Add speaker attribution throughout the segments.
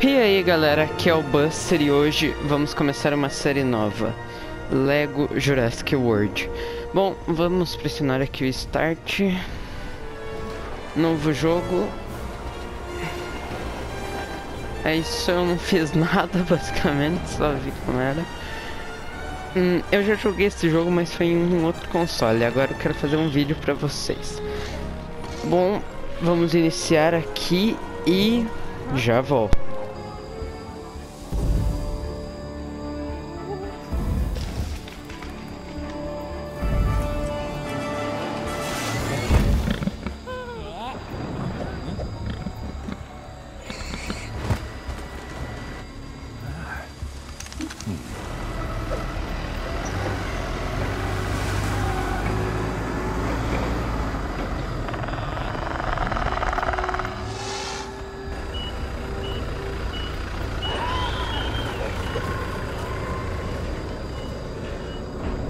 Speaker 1: E aí galera, aqui é o Buster e hoje vamos começar uma série nova. Lego Jurassic World. Bom, vamos pressionar aqui o Start. Novo jogo. É isso, eu não fiz nada basicamente, só vi como era hum, Eu já joguei esse jogo, mas foi em um outro console. Agora eu quero fazer um vídeo pra vocês. Bom, vamos iniciar aqui e já volto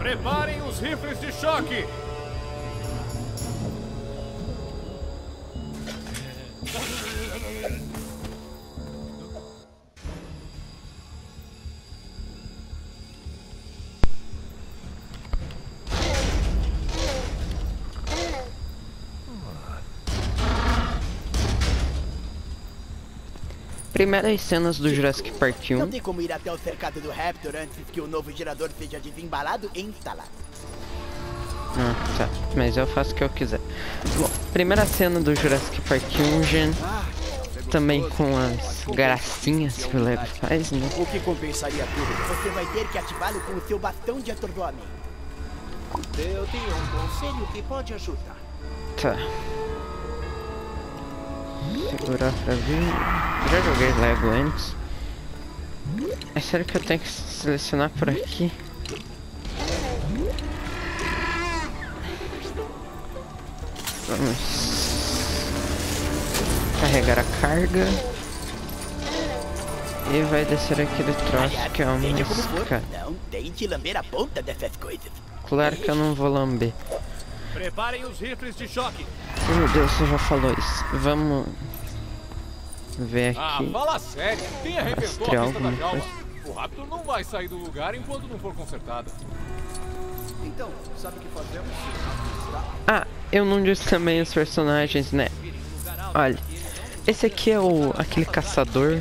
Speaker 2: Preparem os rifles de choque!
Speaker 1: Primeiras cenas do Jurassic Park 1.
Speaker 3: Não tem como ir até o cercado do Raptor antes que o novo gerador seja desembalado e instalado.
Speaker 1: Ah, tá. Mas eu faço o que eu quiser. Bom, primeira cena do Jurassic Park 1, gente. Também com as gracinhas que o Lego faz, né?
Speaker 3: O que compensaria tudo? Você vai ter que ativá-lo com o seu bastão de atordoamento.
Speaker 4: Eu tenho um conselho que pode ajudar.
Speaker 1: Tá. Segurar pra ver. Já joguei Lego antes. É sério que eu tenho que selecionar por aqui? Vamos carregar a carga e vai descer aquele troço que é uma escada.
Speaker 3: não tente lamber a ponta dessas coisas.
Speaker 1: Claro que eu não vou lamber.
Speaker 2: Preparem os rifles de choque!
Speaker 1: Meu Deus, você já falou isso. Vamos ver
Speaker 2: Ah,
Speaker 1: aqui.
Speaker 2: fala sério! Quem arrebentou a pista da jaula? O Raptor não vai sair do lugar enquanto não for consertado.
Speaker 4: Então, sabe o que fazemos?
Speaker 1: Ah, eu não disse também os personagens, né? Olha, esse aqui é o aquele caçador,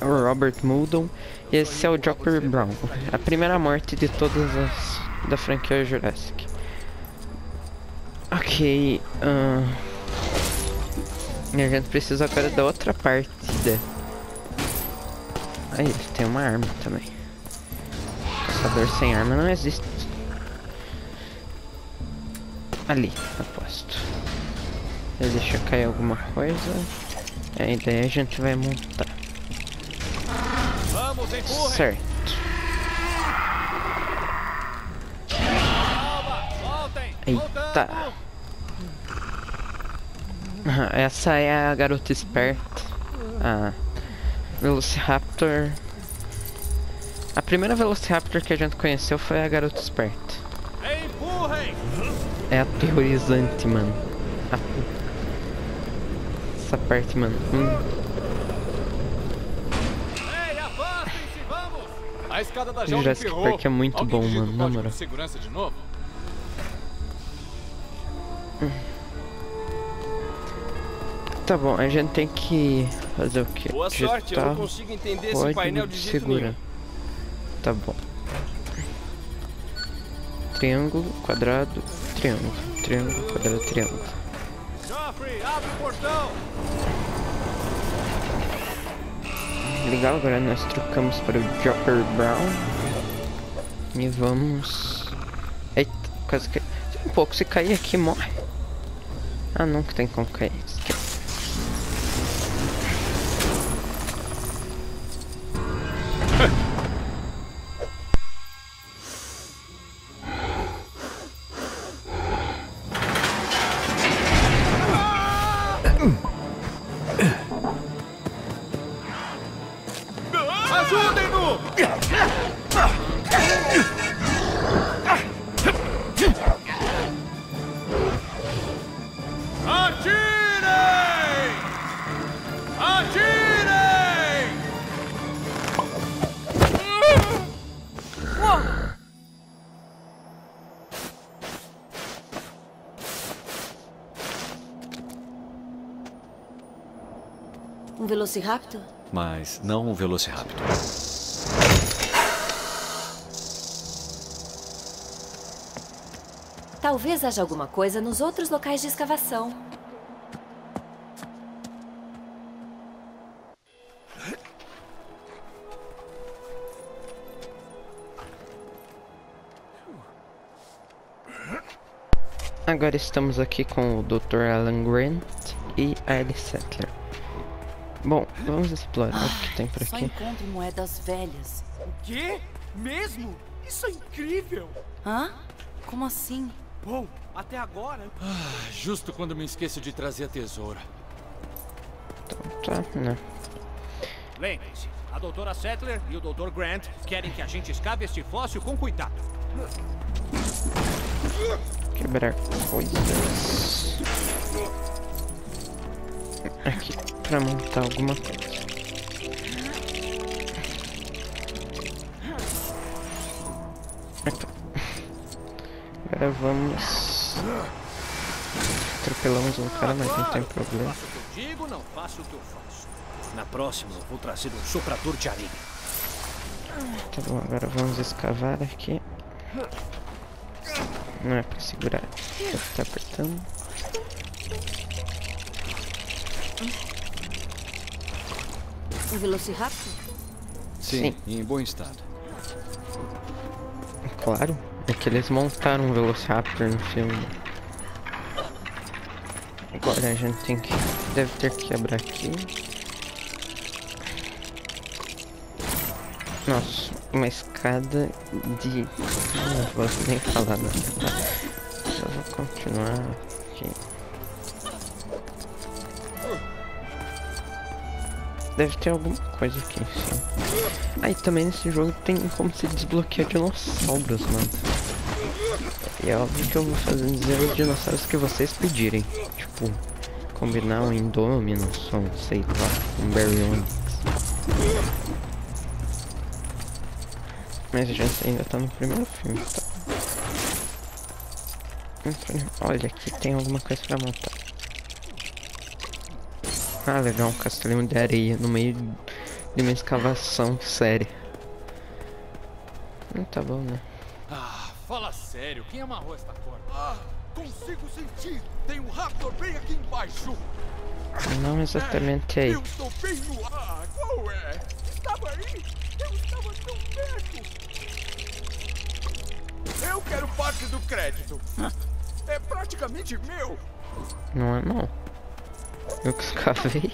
Speaker 1: é o Robert Muldoon, e esse é o Joker Brown, a primeira morte de todas as da franquia Jurassic. Ok, e a gente precisa agora da outra partida. Aí, tem uma arma também. Caçador sem arma não existe. Ali, aposto. Deixa cair alguma coisa. Aí daí a gente vai montar.
Speaker 2: Vamos!
Speaker 1: Certo. Eita. Essa é a garota esperta. A Velociraptor. A primeira Velociraptor que a gente conheceu foi a garota esperta. É aterrorizante, mano. Essa parte, mano. Hum.
Speaker 2: A escada da jaula
Speaker 1: Jurassic. Park é muito
Speaker 2: Alguém
Speaker 1: bom, mano, na moral.
Speaker 2: segurança de novo?
Speaker 1: Tá bom, a gente tem que fazer o quê?
Speaker 4: Boa sorte, eu
Speaker 1: Digitar
Speaker 4: não consigo entender esse painel de nenhum.
Speaker 1: segurança. Tá bom. Triângulo, quadrado, triângulo, triângulo, quadrado, triângulo.
Speaker 2: Joffrey, abre o portão!
Speaker 1: Legal, agora nós trocamos para o Joker Brown. E vamos... Eita, quase que... Um pouco, se cair aqui, morre. Ah, não que tem como cair.
Speaker 5: Velociraptor?
Speaker 6: Mas não um Velociraptor.
Speaker 5: Talvez haja alguma coisa nos outros locais de escavação.
Speaker 1: Agora estamos aqui com o Dr. Alan Grant e a Ellie Settler. Bom, vamos explorar o que tem por
Speaker 5: Só
Speaker 1: aqui.
Speaker 5: encontro moedas velhas.
Speaker 7: Quê? Mesmo? Isso é incrível!
Speaker 5: Hã? Como assim?
Speaker 7: Bom, até agora.
Speaker 2: Justo quando me esqueço de trazer a tesoura.
Speaker 1: Tá, né?
Speaker 4: Lembre-se, a doutora Settler e o Dr. Grant querem que a gente escave este fóssil com cuidado.
Speaker 1: Quebrar coisas. Aqui, pra montar alguma coisa. Aqui. Agora vamos. Atropelamos um cara, mas não tem problema.
Speaker 4: Digo, não faço o que eu faço. Na próxima, eu vou trazer um soprador de areia.
Speaker 1: Tá bom, agora vamos escavar aqui. Não é pra segurar. Tá apertando.
Speaker 5: Um Velociraptor?
Speaker 6: Sim, em bom estado.
Speaker 1: Claro, é que eles montaram um Velociraptor no filme. Agora a gente tem que. Deve ter que quebrar aqui. Nossa, uma escada de. Não vou nem falar nada. Só vou continuar Deve ter alguma coisa aqui em cima. Ah, e também nesse jogo tem como se desbloquear dinossauros, mano. E é óbvio que eu vou fazer dizer os dinossauros que vocês pedirem. Tipo, combinar um Indominus, ou sei lá, um Baryonyx. Mas a gente ainda tá no primeiro filme, tá? Olha, aqui tem alguma coisa pra montar. Ah, legal, um castelinho de areia no meio de uma escavação séria. Hum, tá bom, né?
Speaker 2: Ah, fala sério, quem amarrou esta corda?
Speaker 7: Ah, consigo sentir! Tem um Raptor bem aqui embaixo!
Speaker 1: Não exatamente aí.
Speaker 7: Eu estou bem no ar! Qual é? Estava aí! Eu estava tão perto! Eu quero parte do crédito! É praticamente meu!
Speaker 1: Não é não. Eu que escavei.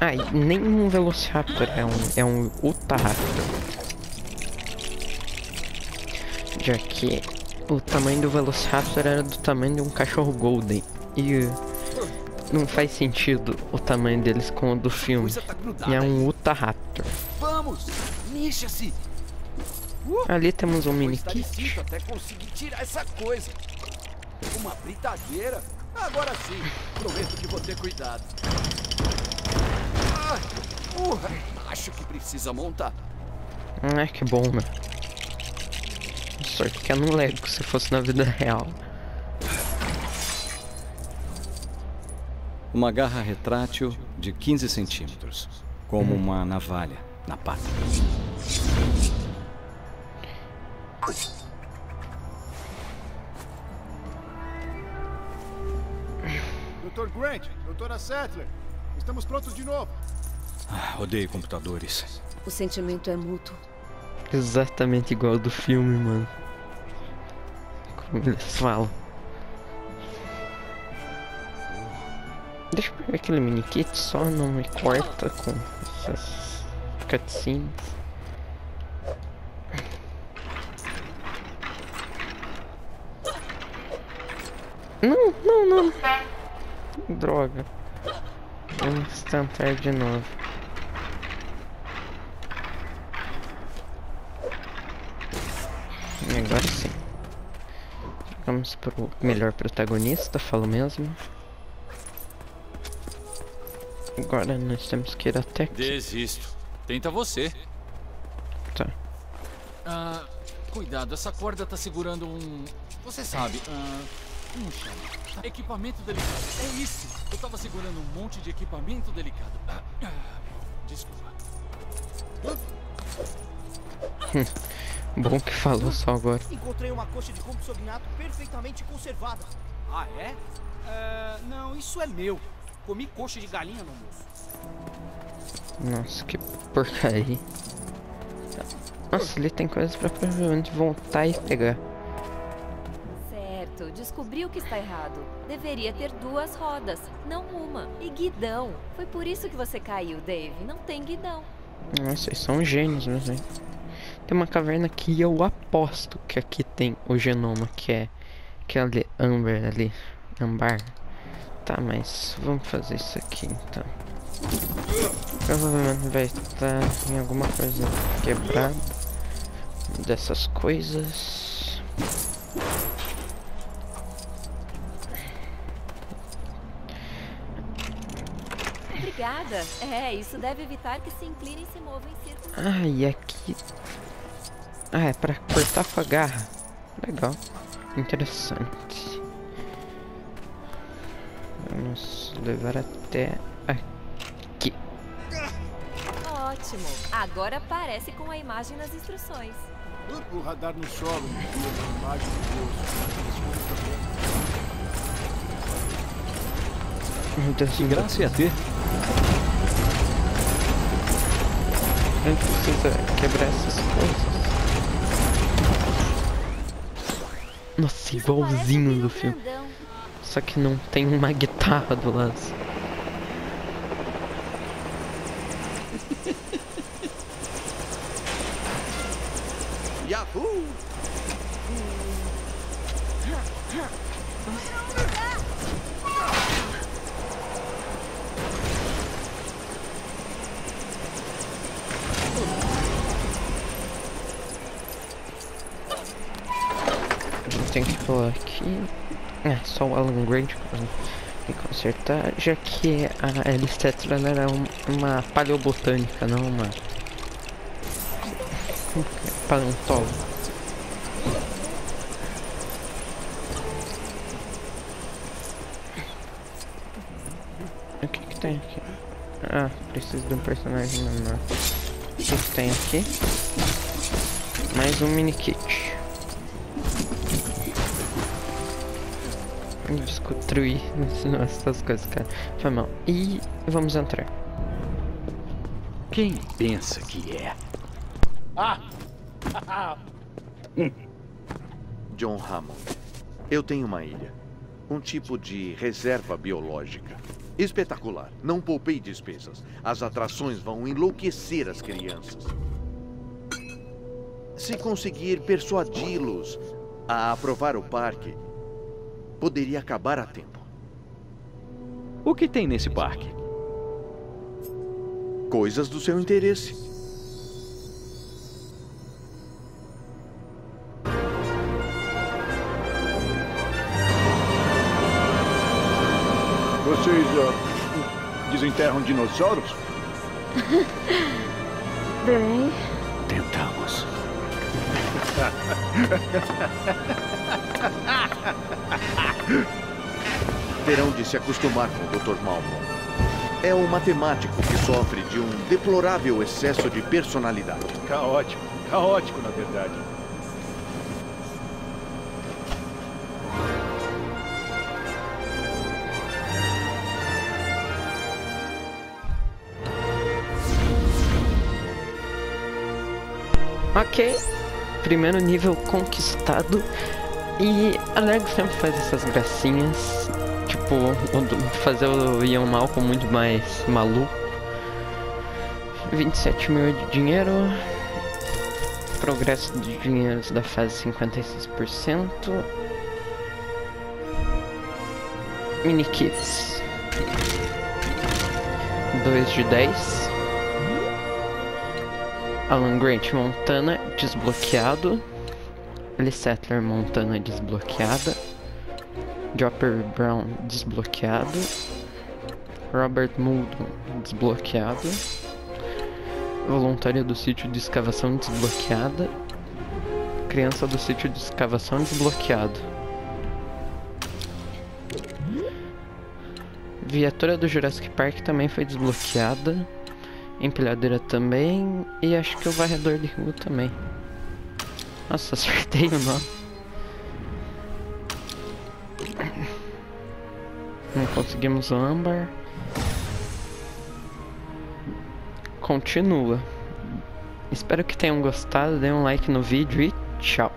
Speaker 1: Ah, e nem um Velociraptor, é um, é um Utahraptor. Já que o tamanho do Velociraptor era do tamanho de um cachorro Golden. E uh, não faz sentido o tamanho deles com o do filme.
Speaker 7: Tá
Speaker 1: E é um Utahraptor.
Speaker 7: Vamos! Mexa-se!
Speaker 1: Ali temos um mini kit.
Speaker 7: até conseguir tirar essa coisa. Uma britadeira? Agora sim, prometo que vou ter cuidado. Ah, uh, acho que precisa montar.
Speaker 1: Ah, que bom, né? Sorte que é no Lego, se fosse na vida real.
Speaker 6: Uma garra retrátil de 15 centímetros, como uma navalha na pata.
Speaker 8: Settler, estamos prontos de novo.
Speaker 6: Ah, odeio computadores.
Speaker 5: O sentimento é mútuo.
Speaker 1: Exatamente igual ao do filme, mano. Como eles falam. Deixa eu pegar aquele mini kit, só não me corta com essas cutscenes. Não, não, não. Droga. Vamos tentar de novo. E agora sim. Vamos pro melhor protagonista, falo mesmo. Agora nós temos que ir até aqui.
Speaker 9: Desisto. Tenta você.
Speaker 1: Tá.
Speaker 9: Ah, cuidado, essa corda tá segurando um. Você sabe, ah, chama? Equipamento delicado. É isso! Eu tava segurando um monte de equipamento delicado. Ah, ah, desculpa.
Speaker 1: Bom que falou só agora.
Speaker 3: Encontrei uma coxa de compsognato perfeitamente conservada.
Speaker 4: Ah, é? É, Não, isso é meu. Comi coxa de galinha no almoço.
Speaker 1: Nossa, que porcaria. Nossa, ali tem coisas pra provavelmente voltar e pegar.
Speaker 5: Certo, descobriu que está errado. Deveria ter duas rodas, não uma. E guidão. Foi por isso que você caiu, Dave. Não tem guidão.
Speaker 1: Nossa, vocês são gênios, né, velho? Tem uma caverna que eu aposto que aqui tem o genoma, que é aquela ali, Amber ali. Ambar. Tá, mas vamos fazer isso aqui então. Provavelmente vai estar em alguma coisa quebrada dessas coisas.
Speaker 5: Obrigada. É, isso deve evitar que se incline e se mova em círculos.
Speaker 1: Ah, e aqui. Ah, é pra cortar com a garra. Legal. Interessante. Vamos levar até aqui.
Speaker 5: Ótimo. Agora aparece com a imagem nas instruções.
Speaker 8: O radar no solo na imagem do
Speaker 1: Deus,
Speaker 6: Que graça ia ter.
Speaker 1: A gente precisa quebrar essas coisas. Nossa, igualzinho do filme. Só que não tem uma guitarra do lado. Pular aqui. É, só o Alan Grant que consertar. Já que a Alice Tetra ela era um- uma paleobotânica, não uma. é? Paleontóloga. O que que tem aqui? Ah, preciso de um personagem menor. O que tem aqui? Mais um mini kit. Desconstruir essas coisas, cara. Foi mal. E vamos entrar.
Speaker 6: Quem pensa que é?
Speaker 10: John Hammond. Eu tenho uma ilha. Um tipo de reserva biológica. Espetacular. Não poupei despesas. As atrações vão enlouquecer as crianças. Se conseguir persuadi-los a aprovar o parque, poderia acabar a tempo.
Speaker 6: O que tem nesse parque?
Speaker 10: Coisas do seu interesse.
Speaker 8: Vocês ah, desenterram dinossauros?
Speaker 5: Bem,
Speaker 6: Tentamos.
Speaker 10: Terão de se acostumar com o Dr. Malcolm. É um matemático que sofre de um deplorável excesso de personalidade.
Speaker 8: Caótico. Caótico, na verdade.
Speaker 1: Ok. Primeiro nível conquistado. E a Lego sempre faz essas gracinhas. Tipo, fazer o Ian Malcolm muito mais maluco. 27 mil de dinheiro. Progresso de dinheiros da fase 56%. Mini kits. 2 de 10. Alan Grant Montana desbloqueado. Alice Settler Montana desbloqueada. Dropper Brown desbloqueado. Robert Muldoon desbloqueado. Voluntária do sítio de escavação desbloqueada. Criança do sítio de escavação desbloqueado. Viatura do Jurassic Park também foi desbloqueada. Empilhadeira também. E acho que o varredor de rua também. Nossa, acertei o nome. Não conseguimos âmbar. Continua. Espero que tenham gostado. Dê um like no vídeo e tchau.